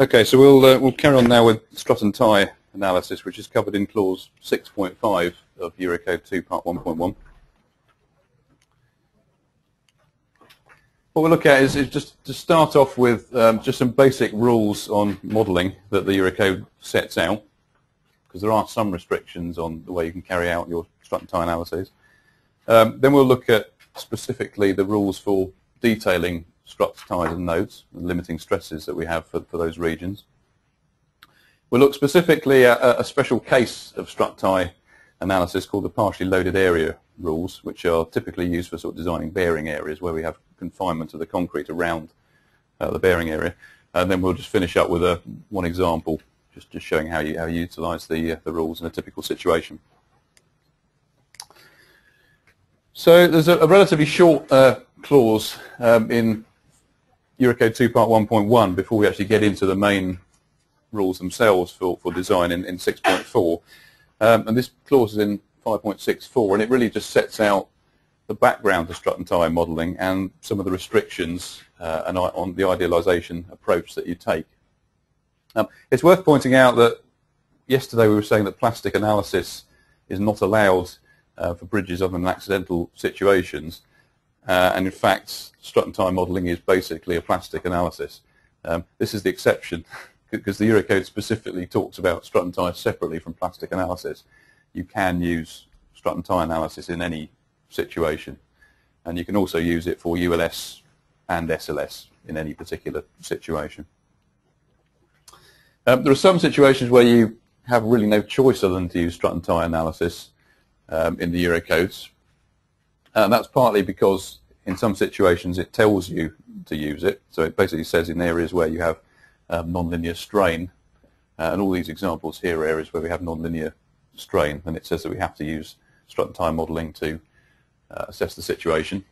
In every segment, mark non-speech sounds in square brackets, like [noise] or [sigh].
Okay, so we'll uh, we'll carry on now with strut and tie analysis, which is covered in clause 6.5 of Eurocode 2 Part 1.1. What we'll look at is, is just to start off with um, just some basic rules on modelling that the Eurocode sets out, because there are some restrictions on the way you can carry out your strut and tie analyses. Um, then we'll look at specifically the rules for detailing struts, ties and nodes, and limiting stresses that we have for, for those regions. We'll look specifically at a, special case of strut tie analysis called the partially loaded area rules, which are typically used for sort of designing bearing areas where we have confinement of the concrete around uh, the bearing area. And then we'll just finish up with a, one example, just, just showing how you, how you utilize the, uh, the rules in a typical situation. So there's a, a relatively short uh, clause um, in Eurocode 2 Part 1.1 before we actually get into the main rules themselves for, for design in, in 6.4. Um, and this clause is in 5.64 and it really just sets out the background to strut and tie modelling and some of the restrictions uh, and on the idealisation approach that you take. Um, it's worth pointing out that yesterday we were saying that plastic analysis is not allowed uh, for bridges other than accidental situations. Uh, and in fact, strut and tie modelling is basically a plastic analysis. Um, this is the exception [laughs] because the Eurocode specifically talks about strut and tie separately from plastic analysis. You can use strut and tie analysis in any situation. And you can also use it for ULS and SLS in any particular situation. Um, there are some situations where you have really no choice other than to use strut and tie analysis um, in the Eurocodes. And that's partly because in some situations it tells you to use it. So it basically says in areas where you have um, nonlinear strain, uh, and all these examples here are areas where we have nonlinear strain, and it says that we have to use strut and tie modelling to uh, assess the situation.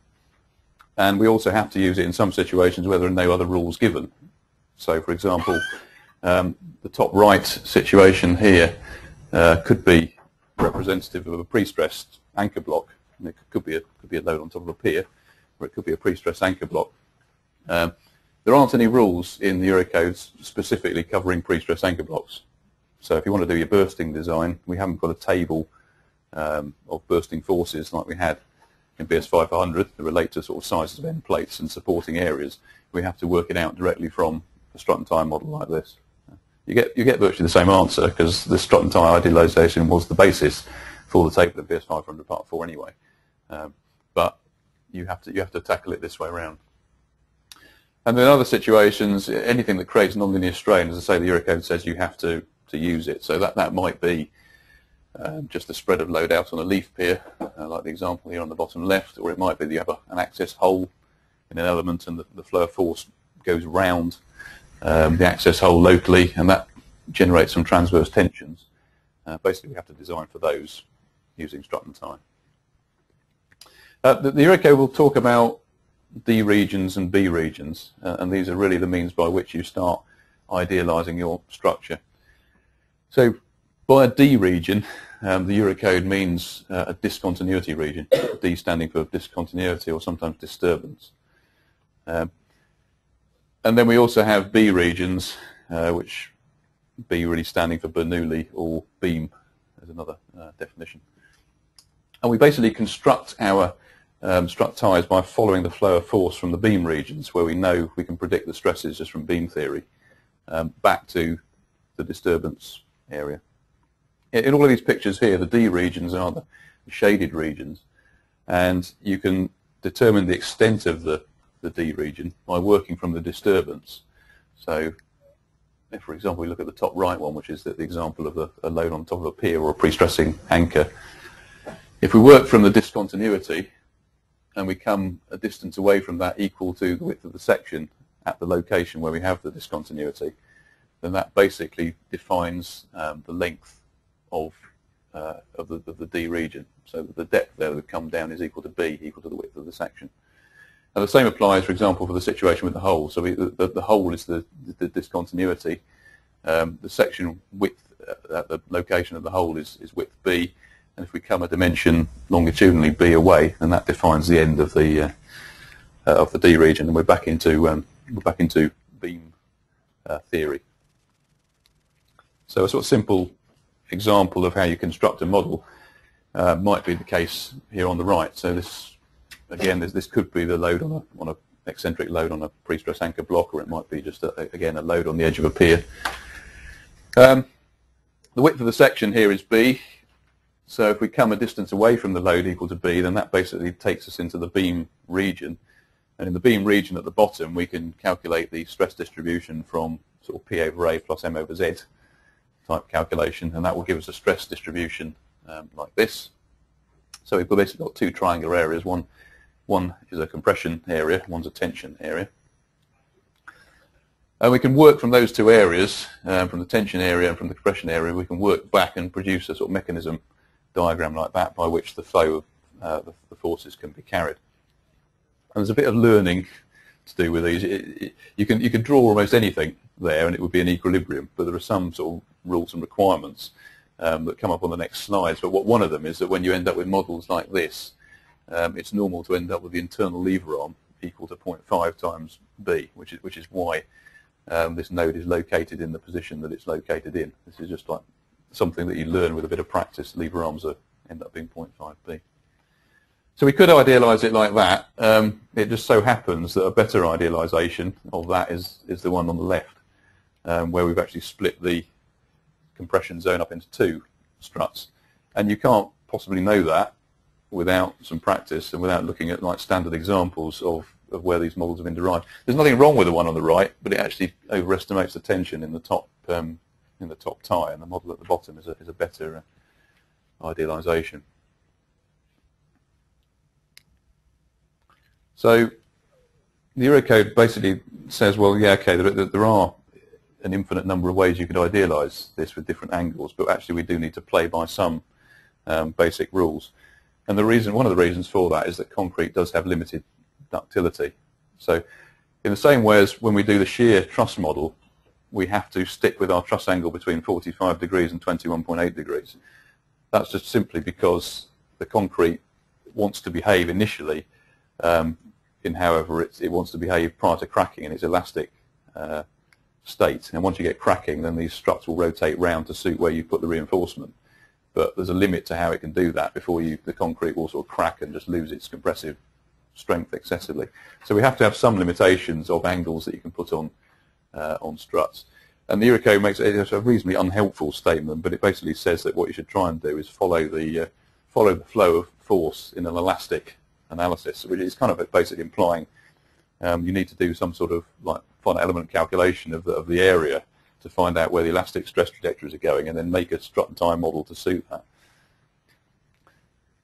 And we also have to use it in some situations where there are no other rules given. So, for example, um, the top right situation here uh, could be representative of a pre-stressed anchor block. And it could be a could be a load on top of a pier, or it could be a pre-stressed anchor block. Um, there aren't any rules in the Eurocodes specifically covering pre-stressed anchor blocks. So if you want to do your bursting design, we haven't got a table um, of bursting forces like we had in BS 500 that relate to sort of sizes of end plates and supporting areas. We have to work it out directly from a strut and tie model like this. You get, you get virtually the same answer because the strut and tie idealization was the basis for the table of BS 500 Part 4 anyway. Um, but you have, to, you have to tackle it this way around. And in other situations, anything that creates nonlinear strain, as I say, the Eurocode says you have to, to use it. So that, that might be um, just a spread of load out on a leaf pier, uh, like the example here on the bottom left, or it might be that you have a, an access hole in an element and the, the flow of force goes round um, the access hole locally, and that generates some transverse tensions. Uh, basically, we have to design for those using strut and tie. Uh, the, the Eurocode will talk about D regions and B regions, uh, and these are really the means by which you start idealizing your structure. So by a D region, um, the Eurocode means uh, a discontinuity region, [coughs] D standing for discontinuity or sometimes disturbance. Um, and then we also have B regions, uh, which B really standing for Bernoulli or beam as another uh, definition. And we basically construct our um, strut ties by following the flow of force from the beam regions where we know we can predict the stresses just from beam theory um, back to the disturbance area. In, in all of these pictures here, the D regions are the shaded regions and you can determine the extent of the the D region by working from the disturbance. So if, for example, we look at the top right one, which is the, the example of a, a, load on top of a pier or a pre-stressing anchor, if we work from the discontinuity and we come a distance away from that equal to the width of the section at the location where we have the discontinuity, then that basically defines um, the length of, uh, of, the, of the D region. So the depth there that would come down is equal to B, equal to the width of the section. And the same applies, for example, for the situation with the hole. So we, the, the hole is the, the discontinuity. Um, the section width uh, at the location of the hole is, is width b, and if we come a dimension longitudinally b away, then that defines the end of the uh, uh, of the d region, and we're back into um, we're back into beam uh, theory So a sort of simple example of how you construct a model uh, might be the case here on the right. So this, again, this, this could be the load on a on a eccentric load on a pre-stress anchor block, or it might be just, a, again, a load on the edge of a pier. Um, the width of the section here is B. So if we come a distance away from the load equal to B, then that basically takes us into the beam region. And in the beam region at the bottom, we can calculate the stress distribution from sort of P over A plus M over Z type calculation, and that will give us a stress distribution um, like this. So we've basically got two triangular areas. One, one is a compression area, one's a tension area. And we can work from those two areas, um, from the tension area and from the compression area, we can work back and produce a sort of mechanism diagram like that by which the flow of uh, the, the, forces can be carried. And there's a bit of learning to do with these. It, it, you can you can draw almost anything there and it would be an equilibrium, but there are some sort of rules and requirements um, that come up on the next slides. But what one of them is that when you end up with models like this, um, it's normal to end up with the internal lever arm equal to 0.5 times b, which is which is why um, this node is located in the position that it's located in. This is just like something that you learn with a bit of practice. Lever arms are, end up being 0.5b. So we could idealize it like that. Um, it just so happens that a better idealization of that is, is the one on the left, um, where we've actually split the compression zone up into two struts. And you can't possibly know that without some practice and without looking at like standard examples of of where these models have been derived. There's nothing wrong with the one on the right, but it actually overestimates the tension in the top um, in the top tie, and the model at the bottom is a, is a better uh, idealization. So the Eurocode basically says, well, yeah, okay, there, there are an infinite number of ways you could idealize this with different angles, but actually we do need to play by some um, basic rules. And the reason, one of the reasons for that is that concrete does have limited ductility. So in the same way as when we do the shear truss model, we have to stick with our truss angle between 45 degrees and 21.8 degrees. That's just simply because the concrete wants to behave initially um, in however it wants to behave prior to cracking in its elastic uh, state. And once you get cracking, then these struts will rotate round to suit where you put the reinforcement. But there's a limit to how it can do that before you, the concrete will sort of crack and just lose its compressive strength excessively. So we have to have some limitations of angles that you can put on uh, on struts. And the Eurocode makes it a reasonably unhelpful statement, but it basically says that what you should try and do is follow the uh, follow the flow of force in an elastic analysis, which is kind of basically implying um, you need to do some sort of like finite element calculation of the, of the area to find out where the elastic stress trajectories are going, and then make a strut and tie model to suit that.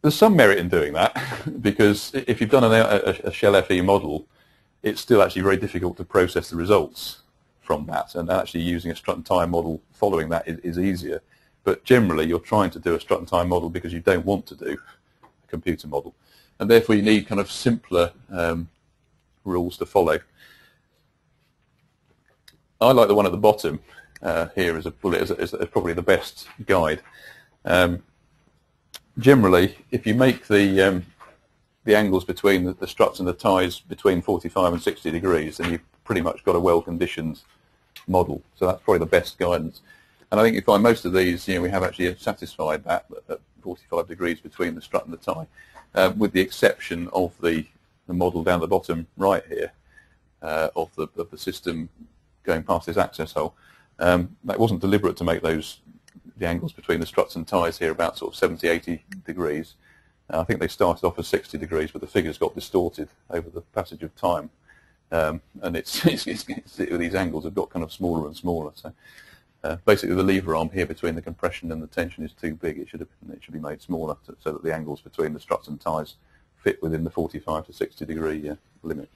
There's some merit in doing that [laughs] because if you've done a, a, a shell FE model, it's still actually very difficult to process the results from that, and actually using a strut and tie model following that is, is easier. But generally, you're trying to do a strut and tie model because you don't want to do a computer model, and therefore you need kind of simpler um, rules to follow. I like the one at the bottom uh, here as a bullet as, probably the best guide. Um, generally, if you make the um, the angles between the, the, struts and the ties between 45 and 60 degrees, then you've pretty much got a well-conditioned model. So that's probably the best guidance. And I think you find most of these, you know, we have actually satisfied that at 45 degrees between the strut and the tie, uh, with the exception of the, the model down the bottom right here uh, of, the, of the system going past this access hole. Um, that wasn't deliberate to make those the angles between the struts and ties here about sort of 70, 80 degrees. Uh, I think they started off as 60 degrees, but the figures got distorted over the passage of time. Um, and it's, [laughs] it's, it's, it's, these angles have got kind of smaller and smaller. So uh, basically the lever arm here between the compression and the tension is too big. It should, have, it should be made smaller to, so that the angles between the struts and ties fit within the 45 to 60 degree uh, limit.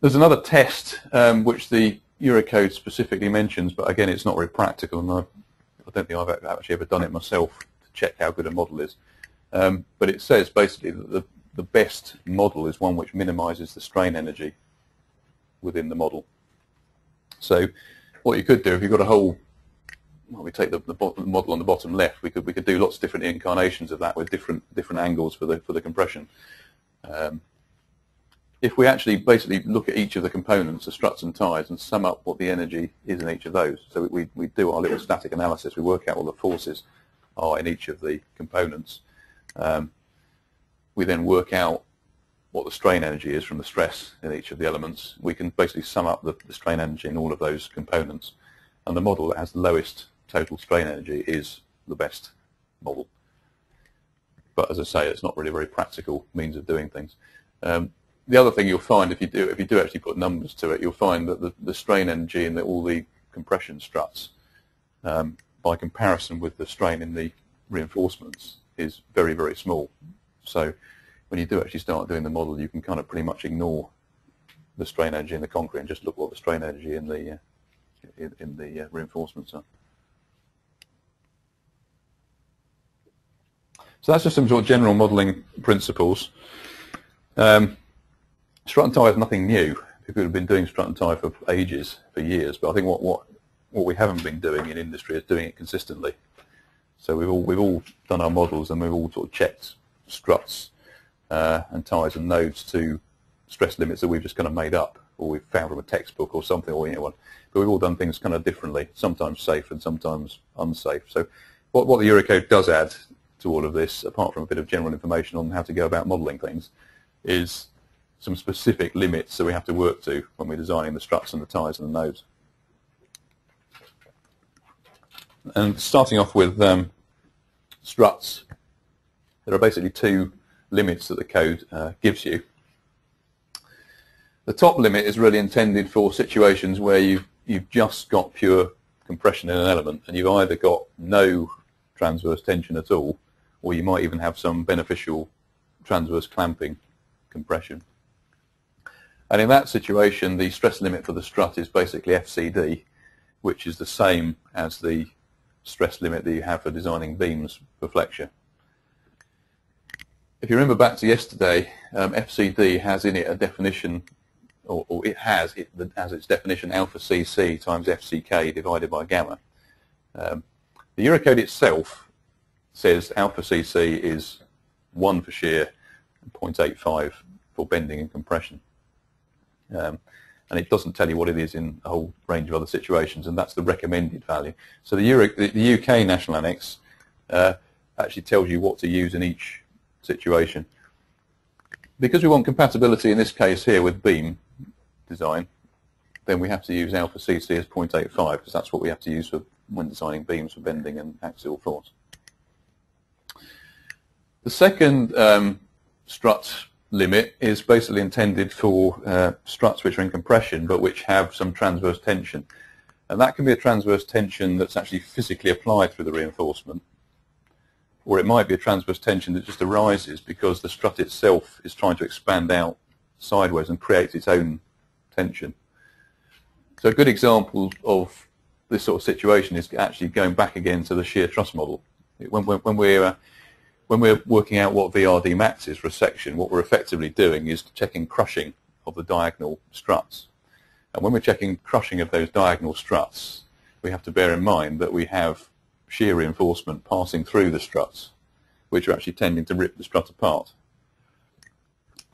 There's another test um, which the Eurocode specifically mentions, but again, it's not very practical, and I, I don't think I've actually ever done it myself to check how good a model is. Um, but it says basically that the, the best model is one which minimizes the strain energy within the model. So what you could do, if you've got a whole, well, we take the, the, model on the bottom left, we could we could do lots of different incarnations of that with different different angles for the for the compression. Um, if we actually basically look at each of the components, the struts and ties, and sum up what the energy is in each of those, so we, we do our little static analysis, we work out what the forces are in each of the components. Um, we then work out what the strain energy is from the stress in each of the elements. We can basically sum up the, the strain energy in all of those components. And the model that has the lowest total strain energy is the best model. But as I say, it's not really a very practical means of doing things. Um, the other thing you'll find if you do if you do actually put numbers to it, you'll find that the, the strain energy in the, all the compression struts, um, by comparison with the strain in the reinforcements, is very very small. So when you do actually start doing the model, you can kind of pretty much ignore the strain energy in the concrete and just look what the strain energy in the uh, in, in, the uh, reinforcements are. So that's just some sort of general modelling principles. Um, strut and tie is nothing new. People have been doing strut and tie for ages, for years. But I think what, what, what we haven't been doing in industry is doing it consistently. So we've all, we've all done our models and we've all sort of checked struts uh, and ties and nodes to stress limits that we've just kind of made up or we've found from a textbook or something or you know, but we've all done things kind of differently, sometimes safe and sometimes unsafe. So what, what the Eurocode does add to all of this, apart from a bit of general information on how to go about modelling things, is some specific limits that we have to work to when we're designing the struts and the ties and the nodes. And starting off with um, struts, there are basically two limits that the code uh, gives you. The top limit is really intended for situations where you've, you've just got pure compression in an element and you've either got no transverse tension at all or you might even have some beneficial transverse clamping compression. And in that situation, the stress limit for the strut is basically FCD, which is the same as the stress limit that you have for designing beams for flexure. If you remember back to yesterday, um, FCD has in it a definition, or, or it has it, as its definition alpha cc times FCK divided by gamma. Um, the Eurocode itself says alpha cc is 1 for shear and 0.85 for bending and compression. Um, and it doesn't tell you what it is in a whole range of other situations, and that's the recommended value. So the, Euro, the, the UK National Annex uh, actually tells you what to use in each situation. Because we want compatibility in this case here with beam design, then we have to use alpha CC as 0.85 because that's what we have to use for when designing beams for bending and axial force. The second um, strut limit is basically intended for uh, struts which are in compression but which have some transverse tension. And that can be a transverse tension that's actually physically applied through the reinforcement. Or it might be a transverse tension that just arises because the strut itself is trying to expand out sideways and creates its own tension. So a good example of this sort of situation is actually going back again to the shear truss model. When, when, when we're uh, when we're working out what VRD max is for a section, what we're effectively doing is checking crushing of the diagonal struts. And when we're checking crushing of those diagonal struts, we have to bear in mind that we have shear reinforcement passing through the struts, which are actually tending to rip the strut apart.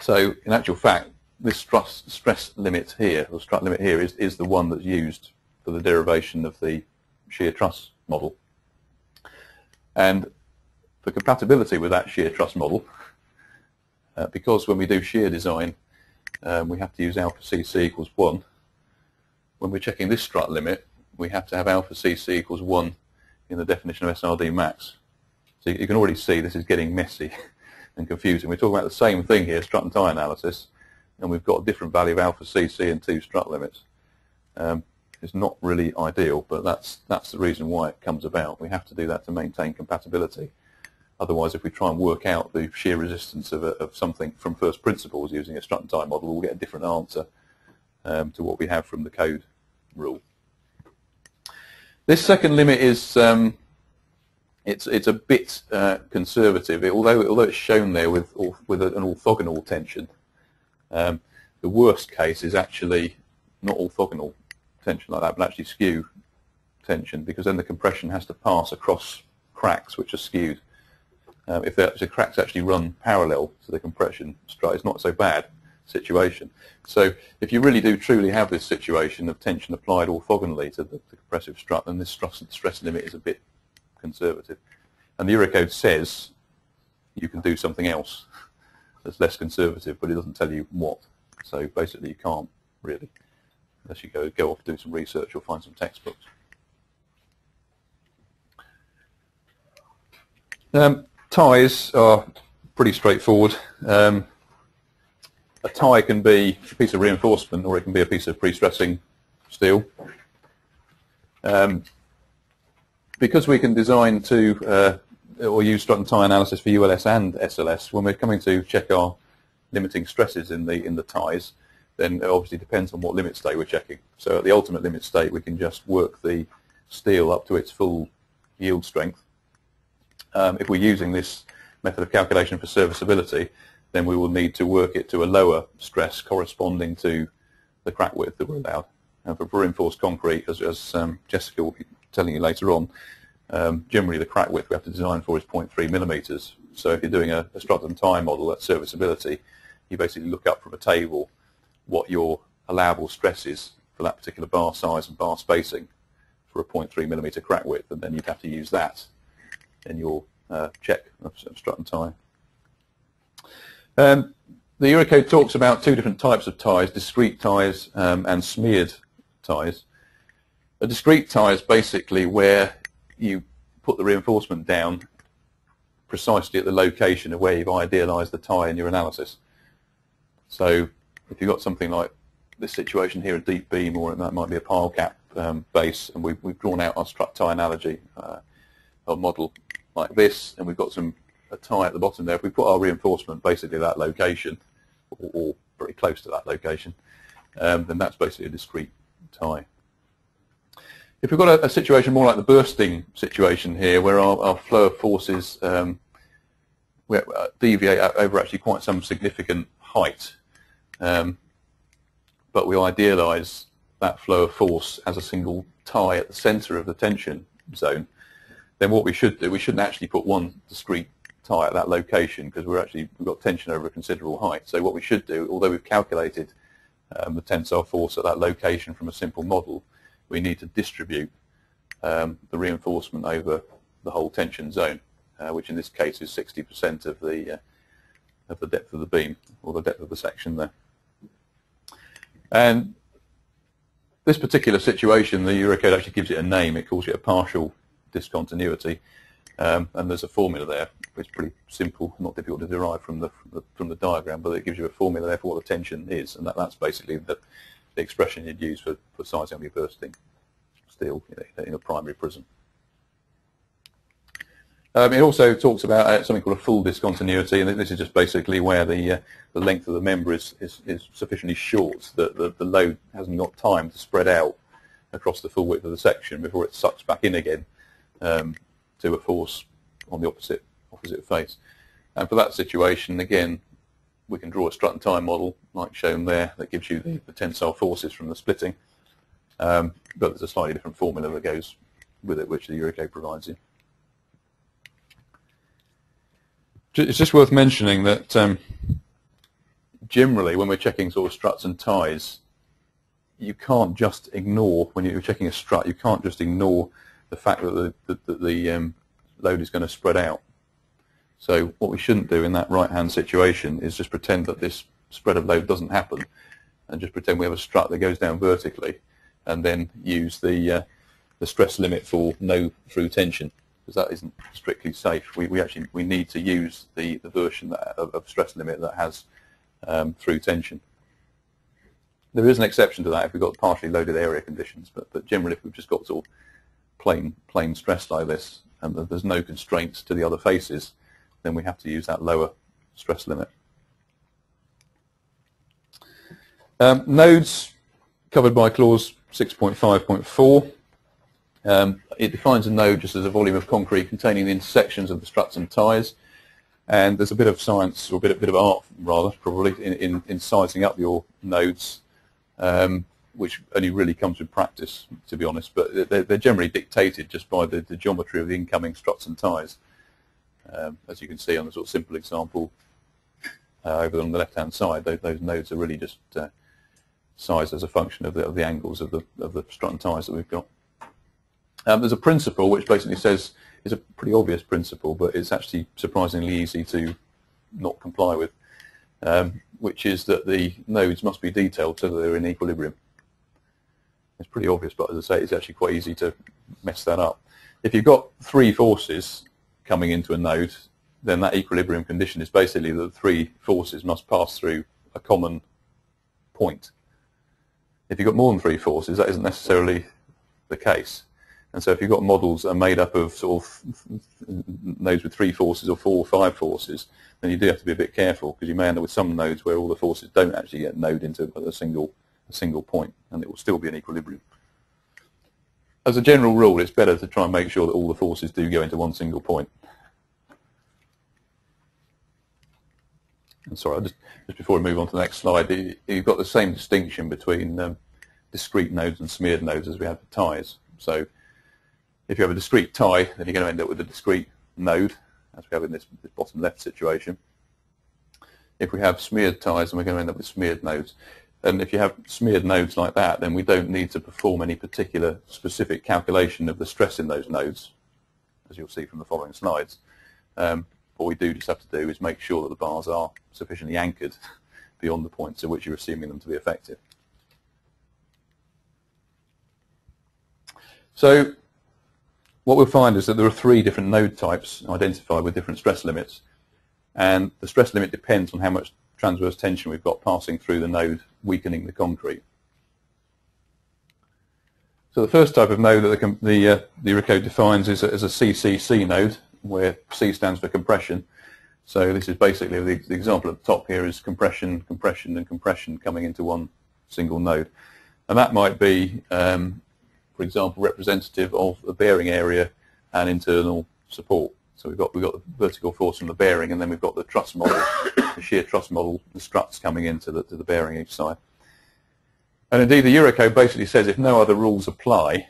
So in actual fact, this stress, stress limit here, the strut limit here, is, is the one that's used for the derivation of the shear truss model. And for compatibility with that shear truss model, uh, because when we do shear design, um, we have to use alpha cc equals 1. When we're checking this strut limit, we have to have alpha cc equals 1 in the definition of SRD max. So you can already see this is getting messy [laughs] and confusing. We're talking about the same thing here, strut and tie analysis, and we've got a different value of alpha cc and two strut limits. Um, it's not really ideal, but that's, that's the reason why it comes about. We have to do that to maintain compatibility. Otherwise, if we try and work out the shear resistance of, a, of something from first principles using a strut and tie model, we'll get a different answer um, to what we have from the code rule. This second limit is um, it's it's a bit uh, conservative. It, although although it's shown there with with an orthogonal tension, um, the worst case is actually not orthogonal tension like that, but actually skew tension because then the compression has to pass across cracks which are skewed. Um, if the cracks actually run parallel to the compression strut, it's not so bad. Situation. So if you really do truly have this situation of tension applied orthogonally to the, the compressive strut, then this stress, stress limit is a bit conservative. And the Eurocode says you can do something else [laughs] that's less conservative, but it doesn't tell you what. So basically you can't really, unless you go, go off do some research or find some textbooks. Um, ties are pretty straightforward. Um, a tie can be a piece of reinforcement or it can be a piece of pre-stressing steel. Um, because we can design to uh, or use strut and tie analysis for ULS and SLS, when we're coming to check our limiting stresses in the in the ties, then it obviously depends on what limit state we're checking. So at the ultimate limit state, we can just work the steel up to its full yield strength. Um, if we're using this method of calculation for serviceability, then we will need to work it to a lower stress corresponding to the crack width that we're allowed. And for reinforced concrete, as, as um, Jessica will be telling you later on, um, generally the crack width we have to design for is 0.3 millimeters. So if you're doing a, a strut and tie model at serviceability, you basically look up from a table what your allowable stress is for that particular bar size and bar spacing for a 0.3 millimeter crack width, and then you'd have to use that in your uh, check of, strut and tie. Um, the Eurocode talks about two different types of ties, discrete ties um, and smeared ties. A discrete tie is basically where you put the reinforcement down precisely at the location of where you've idealized the tie in your analysis. So if you've got something like this situation here, a deep beam, or that might be a pile cap um, base, and we've, we've, drawn out our strut tie analogy, uh, our model like this, and we've got some a tie at the bottom there. If we put our reinforcement basically at that location, or, or very close to that location, um, then that's basically a discrete tie. If we've got a, a, situation more like the bursting situation here, where our, our flow of forces um, uh, deviate over actually quite some significant height, um, but we idealize that flow of force as a single tie at the center of the tension zone, then what we should do, we shouldn't actually put one discrete tie at that location because we're actually we've got tension over a considerable height. So what we should do, although we've calculated um, the tensile force at that location from a simple model, we need to distribute um, the reinforcement over the whole tension zone, uh, which in this case is 60% of the uh, of the depth of the beam or the depth of the section there. And this particular situation, the Eurocode actually gives it a name. It calls it a partial discontinuity. Um, and there's a formula there. It's pretty simple, not difficult to derive from the, from the, from the diagram, but it gives you a formula there for what the tension is, and that, that's basically the, the expression you'd use for, for sizing up your bursting steel in a, in a primary prism. Um, it also talks about uh, something called a full discontinuity, and this is just basically where the uh, the length of the member is, is, is sufficiently short that the, the load hasn't got time to spread out across the full width of the section before it sucks back in again. Um, to a force on the opposite opposite face. And for that situation, again, we can draw a strut and tie model like shown there that gives you the, the tensile forces from the splitting. Um, but there's a slightly different formula that goes with it, which the Eurocode provides you. It's just worth mentioning that um, generally when we're checking sort of struts and ties, you can't just ignore, when you're checking a strut, you can't just ignore the fact that the, the, the, um, load is going to spread out. So what we shouldn't do in that right-hand situation is just pretend that this spread of load doesn't happen and just pretend we have a strut that goes down vertically and then use the, uh, the stress limit for no through tension because that isn't strictly safe. We, we actually we need to use the, the version that, of, of, stress limit that has um, through tension. There is an exception to that if we've got partially loaded area conditions, but, but generally if we've just got sort of plain plain stress like this and there's no constraints to the other faces, then we have to use that lower stress limit. Um, nodes covered by clause 6.5.4. Um, it defines a node just as a volume of concrete containing the intersections of the struts and ties. And there's a bit of science, or a bit, a bit of art, rather, probably, in, in, in sizing up your nodes. Um, which only really comes with practice, to be honest. But they're, they're generally dictated just by the, the, geometry of the incoming struts and ties. Um, as you can see on the sort of simple example uh, over on the left-hand side, those, those, nodes are really just uh, sized as a function of the, of the angles of the, of the strut and ties that we've got. Um, there's a principle which basically says, it's a pretty obvious principle, but it's actually surprisingly easy to not comply with, um, which is that the nodes must be detailed so that they're in equilibrium. It's pretty obvious, but as I say, it's actually quite easy to mess that up. If you've got three forces coming into a node, then that equilibrium condition is basically that three forces must pass through a common point. If you've got more than three forces, that isn't necessarily the case. And so if you've got models that are made up of sort of nodes with three forces or four or five forces, then you do have to be a bit careful because you may end up with some nodes where all the forces don't actually get node into a single a single point, and it will still be an equilibrium. As a general rule, it's better to try and make sure that all the forces do go into one single point. And sorry, just, just before we move on to the next slide, you've got the same distinction between um, discrete nodes and smeared nodes as we have with ties. So if you have a discrete tie, then you're going to end up with a discrete node, as we have in this, this bottom left situation. If we have smeared ties, then we're going to end up with smeared nodes. And if you have smeared nodes like that, then we don't need to perform any particular specific calculation of the stress in those nodes, as you'll see from the following slides. Um, what we do just have to do is make sure that the bars are sufficiently anchored [laughs] beyond the points at which you're assuming them to be effective. So what we'll find is that there are three different node types identified with different stress limits. And the stress limit depends on how much transverse tension we've got passing through the node, weakening the concrete. So the first type of node that the, the, uh, the defines is a, is a CCC node, where C stands for compression. So this is basically the, the example at the top here is compression, compression, and compression coming into one single node. And that might be, um, for example, representative of the bearing area and internal support. So we've got we've got the vertical force from the bearing, and then we've got the truss model, [coughs] the shear truss model, the struts coming into the to the bearing each side. And indeed, the Eurocode basically says if no other rules apply,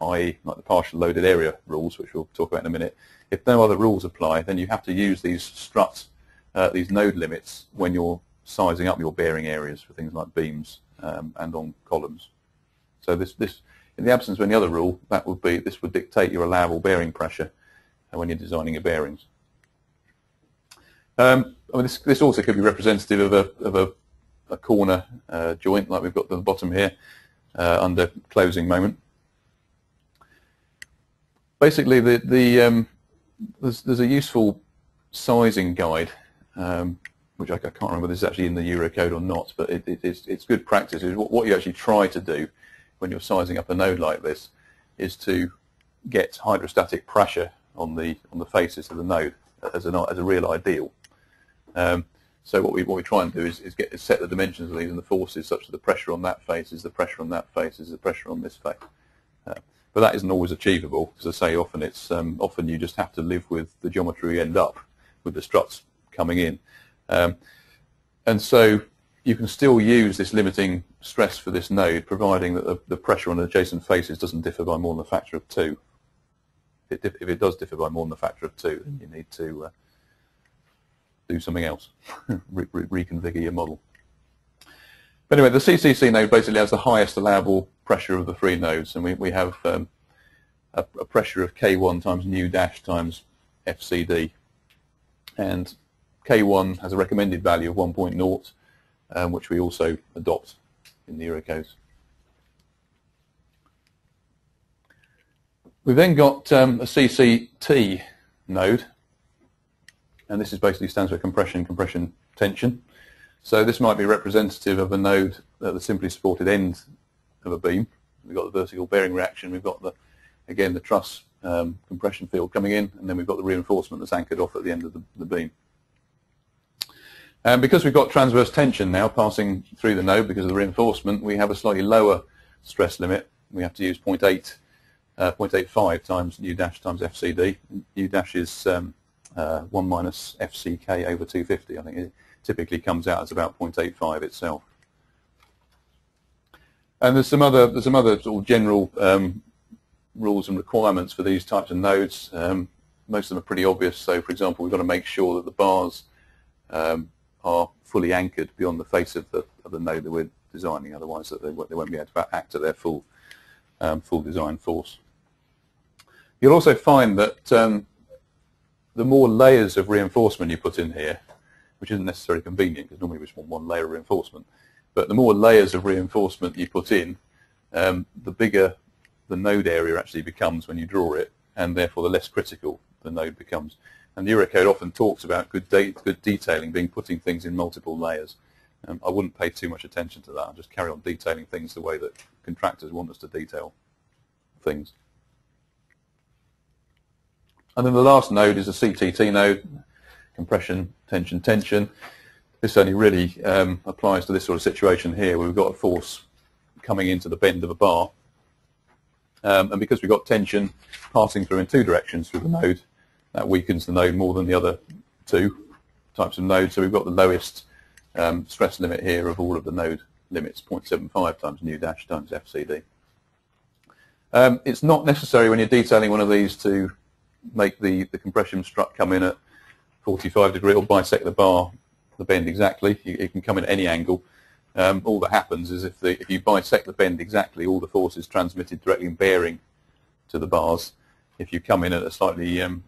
i.e., like the partial loaded area rules, which we'll talk about in a minute, if no other rules apply, then you have to use these struts, uh, these node limits, when you're sizing up your bearing areas for things like beams um, and on columns. So this, this, in the absence of any other rule, that would be this would dictate your allowable bearing pressure when you're designing your bearings. Um, I mean, this, this, also could be representative of a, of a, a corner uh, joint like we've got at the bottom here uh, under closing moment. Basically, the, the, um, there's, there's a useful sizing guide, um, which I, I, can't remember this is actually in the Eurocode or not, but it, it, it's, it's good practice. Is what, what you actually try to do when you're sizing up a node like this is to get hydrostatic pressure on the on the faces of the node as an as a real ideal. Um, so what we what we try and do is, is get set the dimensions of these and the forces such that the pressure on that face is the pressure on that face is the pressure on this face. Uh, but that isn't always achievable because I say often it's um, often you just have to live with the geometry you end up with the struts coming in. Um, and so you can still use this limiting stress for this node providing that the, the pressure on the adjacent faces doesn't differ by more than a factor of two it, if it does differ by more than a factor of two, then you need to uh, do something else, [laughs] re re reconfigure your model. But anyway, the CCC node basically has the highest allowable pressure of the three nodes, and we, we have um, a, a, pressure of K1 times nu dash times FCD. And K1 has a recommended value of 1.0, um, which we also adopt in the Eurocodes. We've then got um, a CCT node, and this is basically stands for compression, compression, tension. So this might be representative of a node at the simply supported end of a beam. We've got the vertical bearing reaction, we've got the, again, the truss um, compression field coming in, and then we've got the reinforcement that's anchored off at the end of the, the beam. And because we've got transverse tension now passing through the node because of the reinforcement, we have a slightly lower stress limit. We have to use 0.8 uh, 0.85 times nu dash times FCD. Nu dash is um, uh, 1 minus FCK over 250. I think it typically comes out as about 0.85 itself. And there's some other there's some other sort of general um, rules and requirements for these types of nodes. Um, most of them are pretty obvious. So, for example, we've got to make sure that the bars um, are fully anchored beyond the face of the, of the node that we're designing, otherwise they, they won't be able to act at their full, um, full design force. You'll also find that um, the more layers of reinforcement you put in here, which isn't necessarily convenient because normally we just want one layer of reinforcement, but the more layers of reinforcement you put in, um, the bigger the node area actually becomes when you draw it, and therefore the less critical the node becomes. And Eurocode often talks about good, de good detailing being putting things in multiple layers. Um, I wouldn't pay too much attention to that. I'll just carry on detailing things the way that contractors want us to detail things. And then the last node is a CTT node, compression, tension, tension. This only really um, applies to this sort of situation here where we've got a force coming into the bend of a bar. Um, and because we've got tension passing through in two directions through the node, that weakens the node more than the other two types of nodes. So we've got the lowest um, stress limit here of all of the node limits, 0.75 times nu dash times FCD. Um, it's not necessary when you're detailing one of these to make the, the compression strut come in at 45 degree or bisect the bar, the bend exactly. You, it can come in at any angle. Um, all that happens is if, the, if you bisect the bend exactly, all the force is transmitted directly in bearing to the bars. If you come in at a slightly um,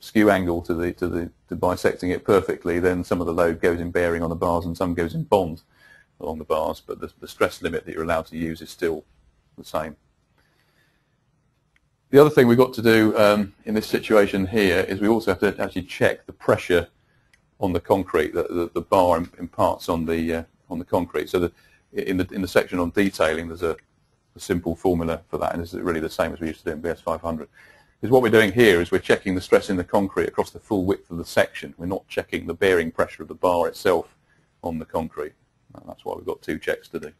skew angle to the to the to bisecting it perfectly, then some of the load goes in bearing on the bars and some goes in bond along the bars, but the, the stress limit that you're allowed to use is still the same. The other thing we've got to do um, in this situation here is we also have to actually check the pressure on the concrete that the, the, bar imparts on the uh, on the concrete. So the, in the in the section on detailing, there's a, a simple formula for that, and it's really the same as we used to do in BS 500. Because what we're doing here is we're checking the stress in the concrete across the full width of the section. We're not checking the bearing pressure of the bar itself on the concrete. And that's why we've got two checks to do.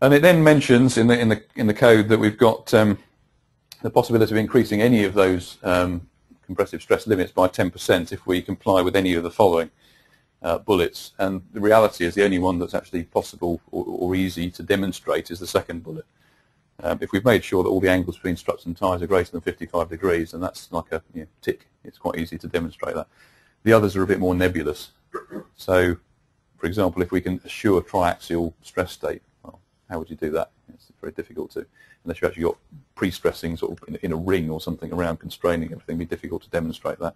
And it then mentions in the in the in the code that we've got um, the possibility of increasing any of those um, compressive stress limits by 10% if we comply with any of the following uh, bullets. And the reality is the only one that's actually possible or, or easy to demonstrate is the second bullet. Um, if we've made sure that all the angles between struts and ties are greater than 55 degrees, then that's like a you know, tick. It's quite easy to demonstrate that. The others are a bit more nebulous. So, for example, if we can assure triaxial stress state, how would you do that? It's very difficult to, unless you actually got pre-stressing sort of in, in, a ring or something around constraining everything, it'd be difficult to demonstrate that.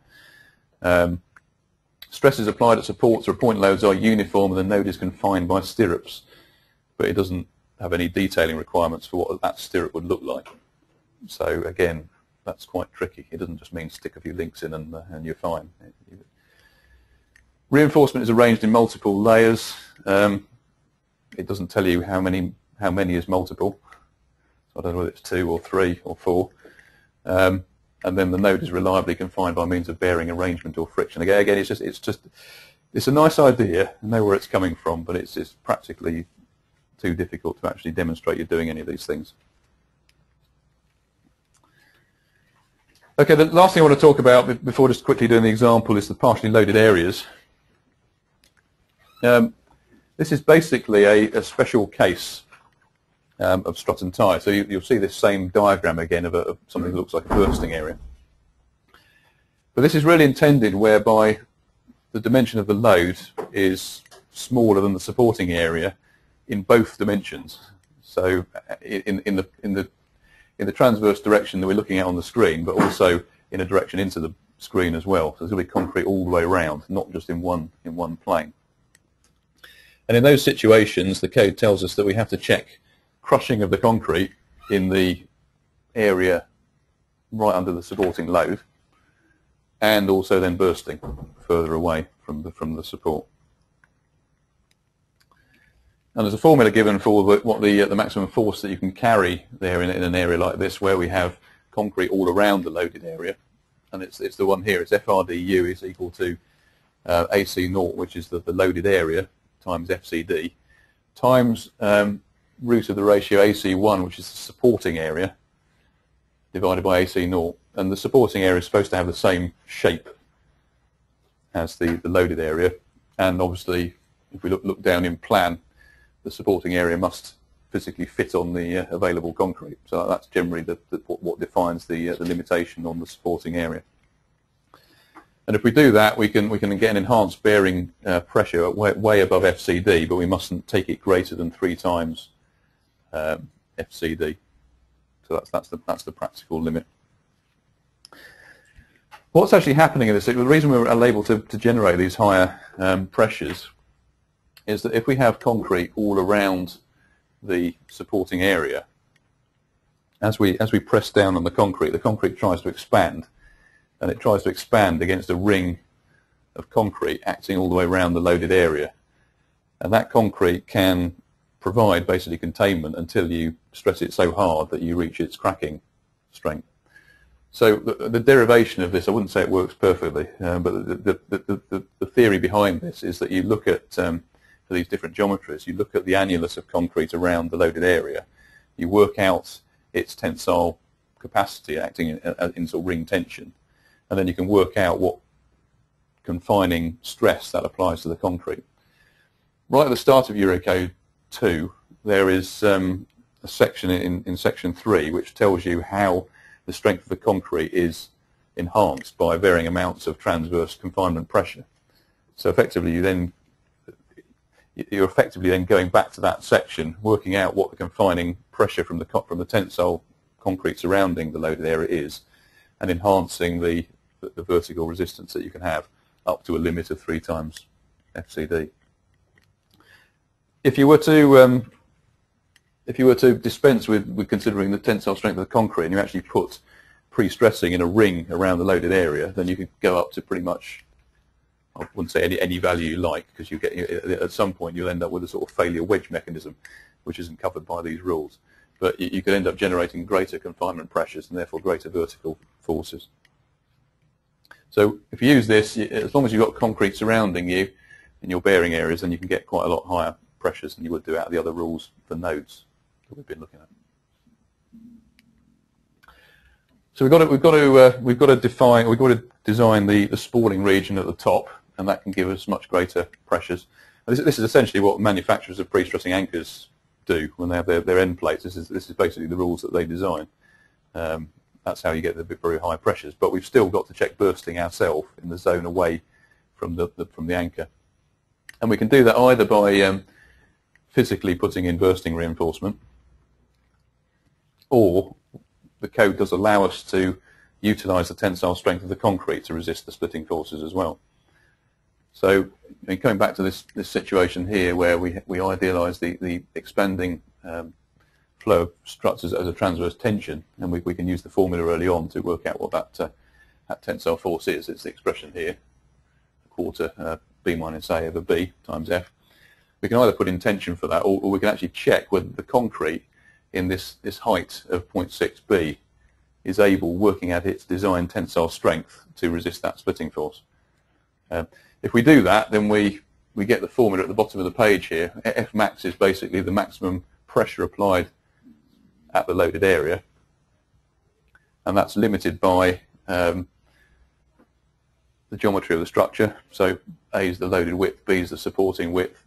Um, stresses applied at supports or point loads are uniform and the node is confined by stirrups, but it doesn't have any detailing requirements for what that stirrup would look like. So again, that's quite tricky. It doesn't just mean stick a few links in and, uh, and you're fine. Reinforcement is arranged in multiple layers. Um, it doesn't tell you how many how many is multiple. So I don't know whether it's two or three or four. Um, and then the node is reliably confined by means of bearing arrangement or friction. Again, again, it's just it's just it's a nice idea. I know where it's coming from, but it's it's practically too difficult to actually demonstrate you're doing any of these things. Okay, the last thing I want to talk about before just quickly doing the example is the partially loaded areas. Um, this is basically a, a special case um, of strut and tie. So you, will see this same diagram again of, a, of something that looks like a bursting area. But this is really intended whereby the dimension of the load is smaller than the supporting area in both dimensions. So uh, in, in, the, in, the, in the transverse direction that we're looking at on the screen, but also in a direction into the screen as well. So there's going to be concrete all the way around, not just in one, in one plane. And in those situations, the code tells us that we have to check crushing of the concrete in the area right under the supporting load and also then bursting further away from the, from the support. And there's a formula given for what the, uh, the maximum force that you can carry there in, in, an area like this where we have concrete all around the loaded area. And it's, it's the one here. It's FRDU is equal to uh, AC naught, which is the, the loaded area, times FCD, times um, root of the ratio AC1, which is the supporting area, divided by AC naught. And the supporting area is supposed to have the same shape as the, the loaded area. And obviously, if we look, look down in plan, the supporting area must physically fit on the uh, available concrete. So that's generally the, the, what defines the, uh, the limitation on the supporting area. And if we do that, we can we can get an enhanced bearing uh, pressure way, way, above FCD, but we mustn't take it greater than three times um, FCD. So that's that's the that's the practical limit. What's actually happening in this? The reason we're able to, to generate these higher um, pressures is that if we have concrete all around the supporting area, as we as we press down on the concrete, the concrete tries to expand and it tries to expand against a ring of concrete acting all the way around the loaded area. And that concrete can provide basically containment until you stress it so hard that you reach its cracking strength. So the, the derivation of this, I wouldn't say it works perfectly, um, but the, the, the, the, theory behind this is that you look at, um, for these different geometries, you look at the annulus of concrete around the loaded area, you work out its tensile capacity acting in, in sort of ring tension, and then you can work out what confining stress that applies to the concrete. Right at the start of Eurocode 2, there is um, a section in, in section 3 which tells you how the strength of the concrete is enhanced by varying amounts of transverse confinement pressure. So effectively you then you're effectively then going back to that section, working out what the confining pressure from the from the tensile concrete surrounding the loaded area is, and enhancing the the, the vertical resistance that you can have up to a limit of three times FCD. If you were to um, if you were to dispense with, with considering the tensile strength of the concrete and you actually put pre-stressing in a ring around the loaded area, then you could go up to pretty much, I wouldn't say any, any value you like, because you get at some point you'll end up with a sort of failure wedge mechanism, which isn't covered by these rules. But you, you could end up generating greater confinement pressures and therefore greater vertical forces. So if you use this, as long as you've got concrete surrounding you in your bearing areas, then you can get quite a lot higher pressures than you would do out of the other rules for nodes that we've been looking at. So we've got to we've got to uh, we've got to define we've got to design the the spalling region at the top, and that can give us much greater pressures. This, this, is essentially what manufacturers of pre-stressing anchors do when they have their, their end plates. This is this is basically the rules that they design. Um, that's how you get the very high pressures. But we've still got to check bursting ourselves in the zone away from the, the, from the anchor. And we can do that either by um, physically putting in bursting reinforcement, or the code does allow us to utilize the tensile strength of the concrete to resist the splitting forces as well. So coming back to this, this situation here where we, we idealize the, the expanding um, flow of structures as a transverse tension, and we, we can use the formula early on to work out what that, uh, that tensile force is. It's the expression here, a quarter uh, B minus A over B times F. We can either put intention for that, or, or we can actually check whether the concrete in this, this height of 0.6 B is able, working at its design tensile strength, to resist that splitting force. Uh, if we do that, then we, we get the formula at the bottom of the page here. F max is basically the maximum pressure applied at the loaded area. And that's limited by um, the geometry of the structure. So A is the loaded width, B is the supporting width,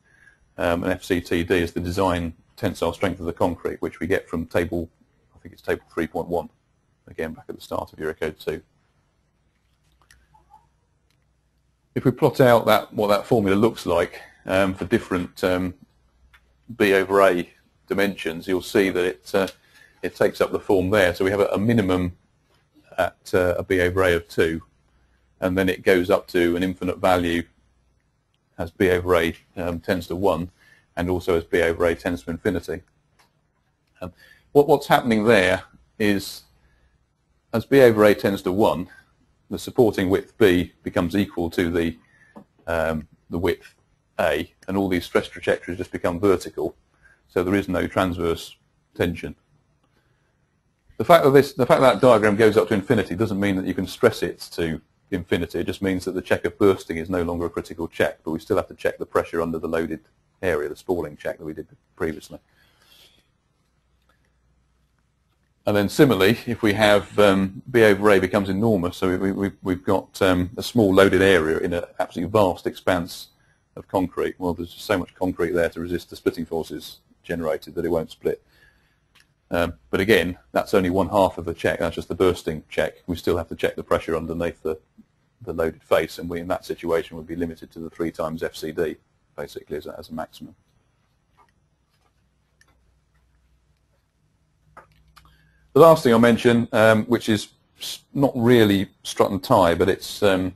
um, and FCTD is the design tensile strength of the concrete, which we get from table, I think it's table 3.1, again back at the start of Eurocode 2. If we plot out that what that formula looks like um, for different um, B over A dimensions, you'll see that it uh, it takes up the form there. So we have a, a minimum at uh, a B over A of 2, and then it goes up to an infinite value as B over A um, tends to 1, and also as B over A tends to infinity. Um, what, what's happening there is as B over A tends to 1, the supporting width B becomes equal to the, um, the width A, and all these stress trajectories just become vertical, so there is no transverse tension. The fact that this, the fact that, that diagram goes up to infinity doesn't mean that you can stress it to infinity. It just means that the check of bursting is no longer a critical check, but we still have to check the pressure under the loaded area, the spalling check that we did previously. And then similarly, if we have um, B over A becomes enormous, so we, we, we've got um, a small loaded area in an absolutely vast expanse of concrete. Well, there's just so much concrete there to resist the splitting forces generated that it won't split. Um, but again, that's only one half of the check. That's just the bursting check. We still have to check the pressure underneath the, the loaded face, and we in that situation would be limited to the three times FCD, basically as a, as a maximum. The last thing I'll mention, um, which is not really strut and tie, but it's um,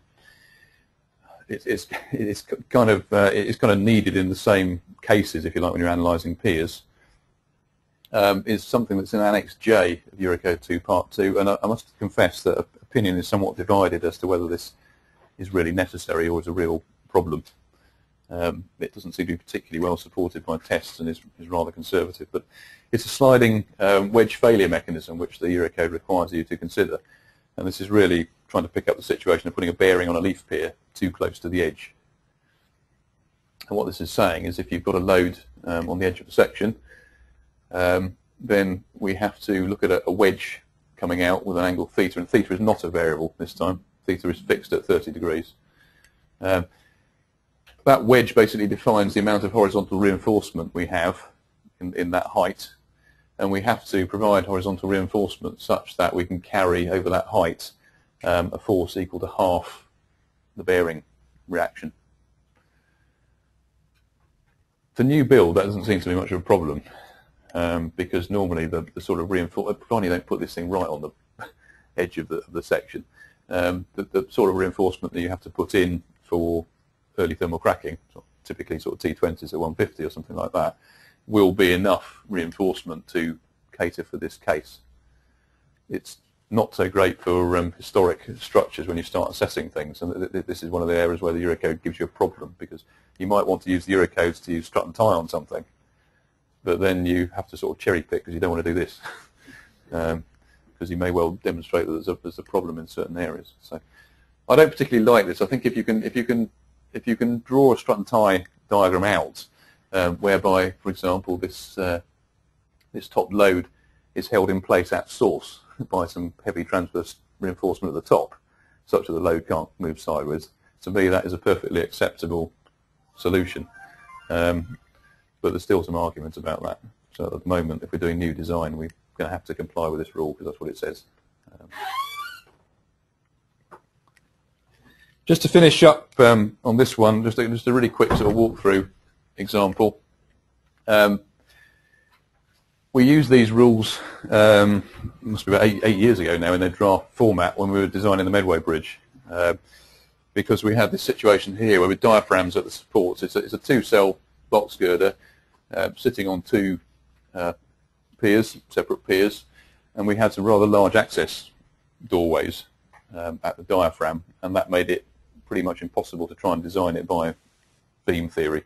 it, it's [laughs] it's kind of uh, it's kind of needed in the same cases, if you like, when you're analysing piers. Um, is something that's in Annex J of Eurocode 2 Part 2, and I, I, must confess that opinion is somewhat divided as to whether this is really necessary or is a real problem. Um, it doesn't seem to be particularly well supported by tests and is, is rather conservative, but it's a sliding um, wedge failure mechanism which the Eurocode requires you to consider, and this is really trying to pick up the situation of putting a bearing on a leaf pier too close to the edge. And what this is saying is if you've got a load um, on the edge of a section, um, then we have to look at a, a, wedge coming out with an angle theta, and theta is not a variable this time. Theta is fixed at 30 degrees. Um, that wedge basically defines the amount of horizontal reinforcement we have in, in that height, and we have to provide horizontal reinforcement such that we can carry over that height um, a force equal to half the bearing reaction. For new build, that doesn't seem to be much of a problem um, because normally the, the sort of reinforcement, provided you don't put this thing right on the [laughs] edge of the, of the section, um, the, the, sort of reinforcement that you have to put in for early thermal cracking, typically sort of T20s at 150 or something like that, will be enough reinforcement to cater for this case. It's not so great for um, historic structures when you start assessing things, and th th this is one of the areas where the Eurocode gives you a problem because you might want to use the Eurocodes to use strut and tie on something, but then you have to sort of cherry pick because you don't want to do this. [laughs] um, because you may well demonstrate that there's a, there's a problem in certain areas. So I don't particularly like this. I think if you can if you can if you can draw a strut and tie diagram out, um, whereby, for example, this uh, this top load is held in place at source [laughs] by some heavy transverse reinforcement at the top, such that the load can't move sideways. To me, that is a perfectly acceptable solution. Um, but there's still some arguments about that. So at the moment, if we're doing new design, we're going to have to comply with this rule because that's what it says. Um, just to finish up um, on this one, just a, just a really quick sort of walkthrough example. Um, we used these rules, um, must be about eight, eight, years ago now, in their draft format when we were designing the Medway Bridge. Uh, because we had this situation here where with diaphragms at the supports, it's a, it's a two-cell box girder uh, sitting on two uh, piers, separate piers, and we had some rather large access doorways um, at the diaphragm, and that made it pretty much impossible to try and design it by beam theory.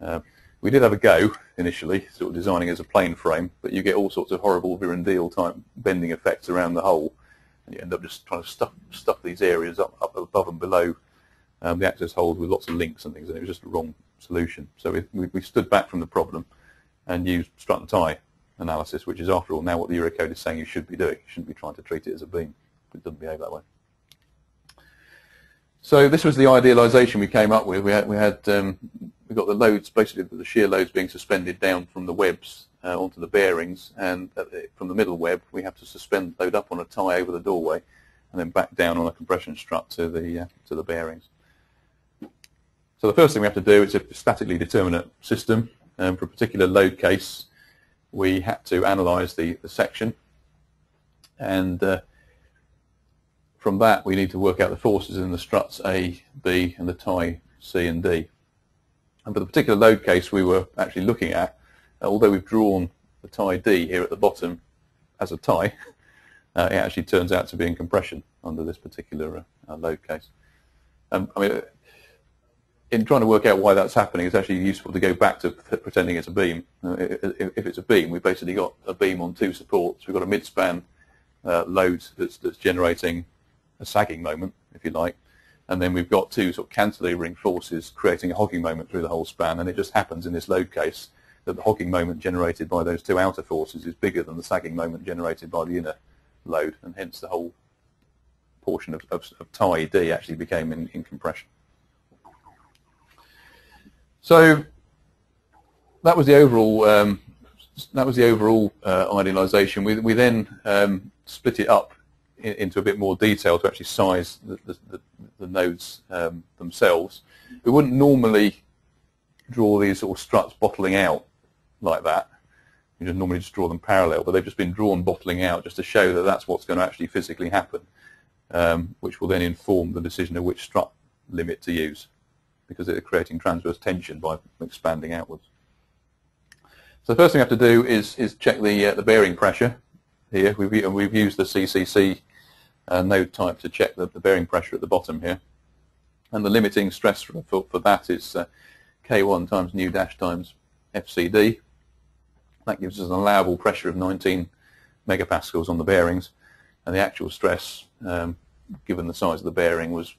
Uh, we did have a go initially, sort of designing as a plane frame, but you get all sorts of horrible Vierendeel type bending effects around the hole, and you end up just trying to stuff, stuff these areas up, up above and below um, the access holes with lots of links and things, and it was just a wrong solution. So we, we, stood back from the problem and used strut and tie analysis, which is after all now what the Eurocode is saying you should be doing. You shouldn't be trying to treat it as a beam. It doesn't behave that way. So this was the idealization we came up with. We had, we had um, we got the loads, basically the shear loads being suspended down from the webs uh, onto the bearings, and the, from the middle web we have to suspend load up on a tie over the doorway, and then back down on a compression strut to the uh, to the bearings. So the first thing we have to do is a statically determinate system. Um, for a particular load case, we had to analyze the, the section, and uh, from that we need to work out the forces in the struts A, B, and the tie C and D. And for the particular load case we were actually looking at, uh, although we've drawn the tie D here at the bottom as a tie, [laughs] uh, it actually turns out to be in compression under this particular uh, load case. Um, I mean, in trying to work out why that's happening, it's actually useful to go back to pretending it's a beam. Uh, if it's a beam, we've basically got a beam on two supports. We've got a mid-span uh, load that's, that's generating a sagging moment, if you like, and then we've got two sort of cantilevering forces creating a hogging moment through the whole span, and it just happens in this load case that the hogging moment generated by those two outer forces is bigger than the sagging moment generated by the inner load, and hence the whole portion of, of, of tie D actually became in, in compression. So that was the overall um, that was the overall uh, idealization. We, we then um, split it up in, into a bit more detail to actually size the, the, the, the nodes um, themselves. We wouldn't normally draw these sort of struts bottling out like that. You just normally just draw them parallel, but they've just been drawn bottling out just to show that that's what's going to actually physically happen, um, which will then inform the decision of which strut limit to use because they're creating transverse tension by expanding outwards. So the first thing we have to do is, is check the, uh, the bearing pressure here. We've, we've used the CCC uh, node type to check the, the, bearing pressure at the bottom here. And the limiting stress for, for, for that is uh, K1 times nu dash times FCD. That gives us an allowable pressure of 19 megapascals on the bearings. And the actual stress, um, given the size of the bearing, was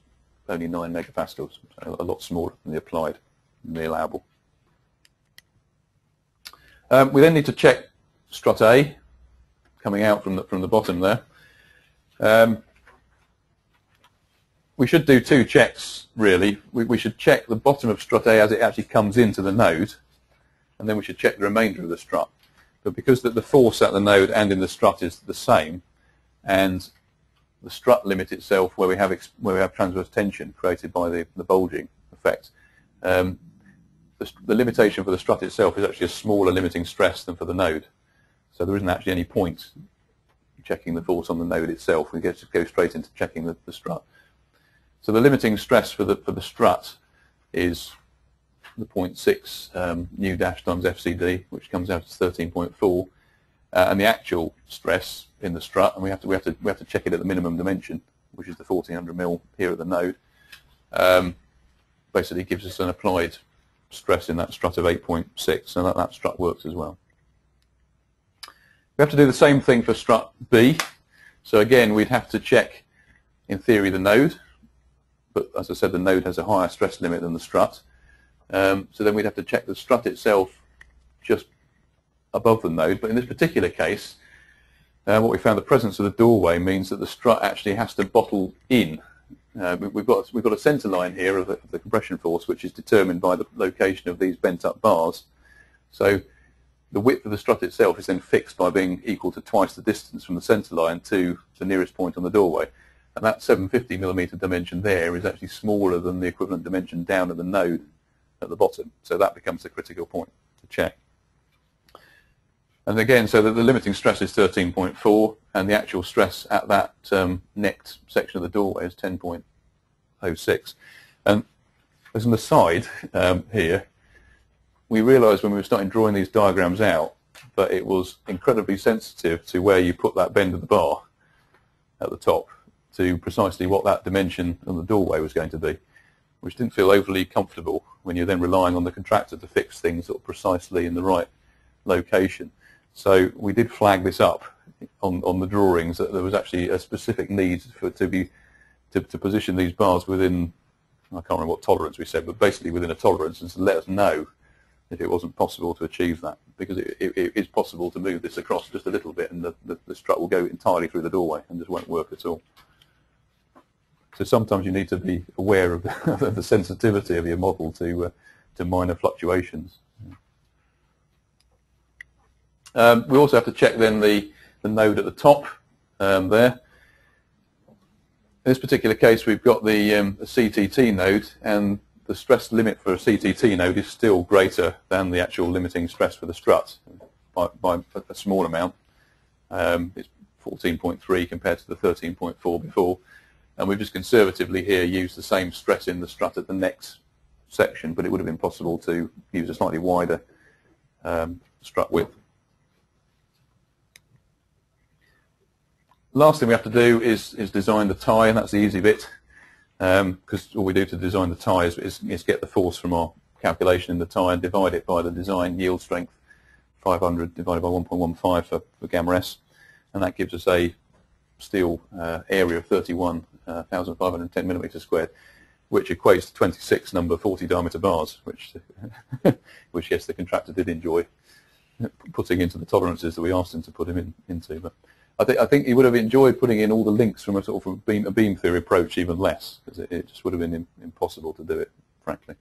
only 9 megapascals, so a lot smaller than the applied, than the allowable. Um, we then need to check strut A, coming out from the, from the bottom there. Um, we should do two checks, really. We, we should check the bottom of strut A as it actually comes into the node, and then we should check the remainder of the strut. But because the, the force at the node and in the strut is the same, and the strut limit itself, where we have where we have transverse tension created by the, the bulging effect, um, the, the, limitation for the strut itself is actually a smaller limiting stress than for the node. So there isn't actually any point checking the force on the node itself. We get go straight into checking the, the strut. So the limiting stress for the for the strut is the 0.6 um, nu dash times FCD, which comes out as 13.4, uh, and the actual stress in the strut, and we have to we have to we have to check it at the minimum dimension, which is the 1400 mil here at the node. Um, basically, gives us an applied stress in that strut of 8.6, so that that strut works as well. We have to do the same thing for strut B. So again, we'd have to check, in theory, the node, but as I said, the node has a higher stress limit than the strut. Um, so then we'd have to check the strut itself just above the node. But in this particular case, uh, what we found, the presence of the doorway means that the strut actually has to bottle in. Uh, we've got we've got a centre line here of the, of the, compression force, which is determined by the location of these bent up bars. So the width of the strut itself is then fixed by being equal to twice the distance from the centre line to the nearest point on the doorway. And that 750 millimetre dimension there is actually smaller than the equivalent dimension down at the node at the bottom. So that becomes a critical point to check. And again, so the, the limiting stress is 13.4, and the actual stress at that um, necked section of the doorway is 10.06. And as an aside um, here, we realised when we were starting drawing these diagrams out that it was incredibly sensitive to where you put that bend of the bar at the top to precisely what that dimension of the doorway was going to be which didn't feel overly comfortable when you're then relying on the contractor to fix things sort of precisely in the right location. So we did flag this up on, on the drawings that there was actually a specific need for to be to, to position these bars within I can't remember what tolerance we said, but basically within a tolerance and to let us know if it wasn't possible to achieve that because it, it, it is possible to move this across just a little bit and the, the, the strut will go entirely through the doorway and just won't work at all. So sometimes you need to be aware of [laughs] the, of the sensitivity of your model to uh, to minor fluctuations. Um, we also have to check then the, the node at the top um, there. In this particular case, we've got the, um, CTT node, and the stress limit for a CTT node is still greater than the actual limiting stress for the strut by, by a small amount. Um, it's 14.3 compared to the 13.4 before. And we've just conservatively here used the same stress in the strut at the next section, but it would have been possible to use a slightly wider um, strut width. Last thing we have to do is, is design the tie, and that's the easy bit, because um, all we do to design the tie is, is, is, get the force from our calculation in the tie and divide it by the design yield strength, 500 divided by 1.15 for, for gamma S, and that gives us a steel uh, area of 31,510 uh, millimeters squared, which equates to 26 number 40 diameter bars, which, [laughs] which yes, the contractor did enjoy putting into the tolerances that we asked him to put him in, into. But I think I think he would have enjoyed putting in all the links from a sort of a beam, a beam theory approach even less, because it, it, just would have been impossible to do it, frankly.